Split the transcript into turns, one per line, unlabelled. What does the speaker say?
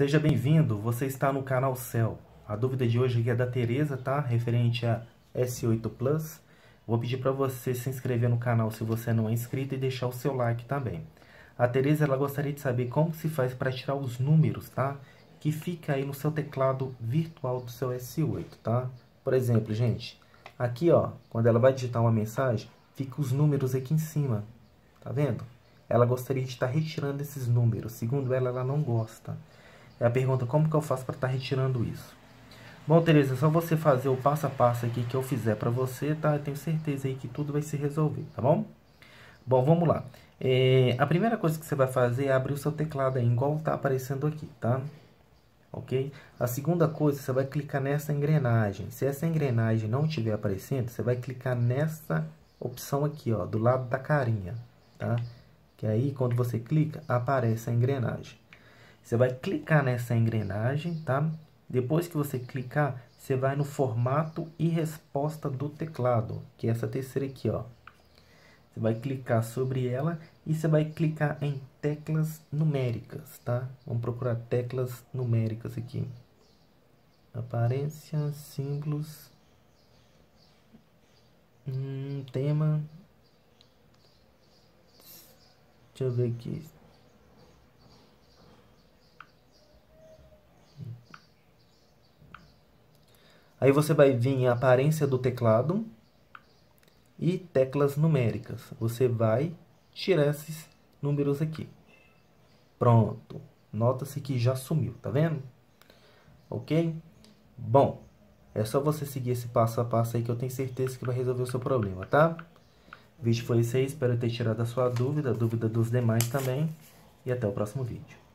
Seja bem-vindo, você está no canal Cell. A dúvida de hoje é da Tereza, tá? Referente a S8 Plus. Vou pedir para você se inscrever no canal se você não é inscrito e deixar o seu like também. A Tereza ela gostaria de saber como se faz para tirar os números, tá? Que fica aí no seu teclado virtual do seu S8, tá? Por exemplo, gente, aqui ó, quando ela vai digitar uma mensagem, fica os números aqui em cima, tá vendo? Ela gostaria de estar retirando esses números, segundo ela, ela não gosta. É a pergunta, como que eu faço para estar tá retirando isso? Bom, Tereza, é só você fazer o passo a passo aqui que eu fizer para você, tá? Eu tenho certeza aí que tudo vai se resolver, tá bom? Bom, vamos lá. É, a primeira coisa que você vai fazer é abrir o seu teclado aí, igual está aparecendo aqui, tá? Ok? A segunda coisa, você vai clicar nessa engrenagem. Se essa engrenagem não estiver aparecendo, você vai clicar nessa opção aqui, ó, do lado da carinha, tá? Que aí, quando você clica, aparece a engrenagem. Você vai clicar nessa engrenagem, tá? Depois que você clicar, você vai no formato e resposta do teclado, que é essa terceira aqui, ó. Você vai clicar sobre ela e você vai clicar em teclas numéricas, tá? Vamos procurar teclas numéricas aqui. Aparência, símbolos, hum, tema. Deixa eu ver aqui. Aí você vai vir em aparência do teclado e teclas numéricas. Você vai tirar esses números aqui. Pronto. Nota-se que já sumiu, tá vendo? Ok? Bom, é só você seguir esse passo a passo aí que eu tenho certeza que vai resolver o seu problema, tá? O vídeo foi esse aí, espero ter tirado a sua dúvida, a dúvida dos demais também. E até o próximo vídeo.